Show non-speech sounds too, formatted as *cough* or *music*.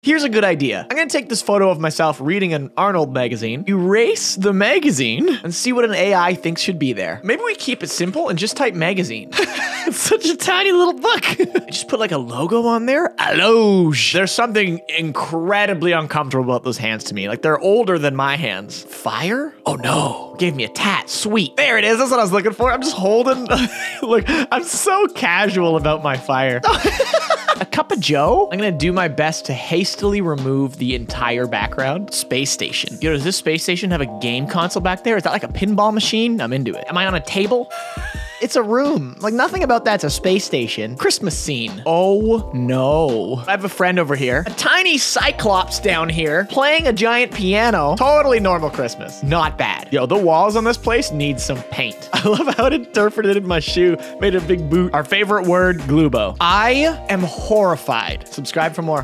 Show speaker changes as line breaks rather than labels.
Here's a good idea. I'm gonna take this photo of myself reading an Arnold magazine, erase the magazine, and see what an AI thinks should be there. Maybe we keep it simple and just type magazine. *laughs* it's such a tiny little book. *laughs* just put like a logo on there. Aloge. There's something incredibly uncomfortable about those hands to me. Like they're older than my hands. Fire? Oh no. Gave me a tat. Sweet. There it is. That's what I was looking for. I'm just holding. *laughs* Look, I'm so casual about my fire. Joe? I'm gonna do my best to hastily remove the entire background. Space station. Yo does this space station have a game console back there? Is that like a pinball machine? I'm into it. Am i on a table it's a room. Like nothing about that's a space station. Christmas scene. Oh no. I have a friend over here. A tiny cyclops down here playing a giant piano. Totally normal Christmas. Not bad. Yo, the walls on this place need some paint. *laughs* I love how it interpreted in my shoe, made a big boot. Our favorite word, glubo. I am horrified. Subscribe for more.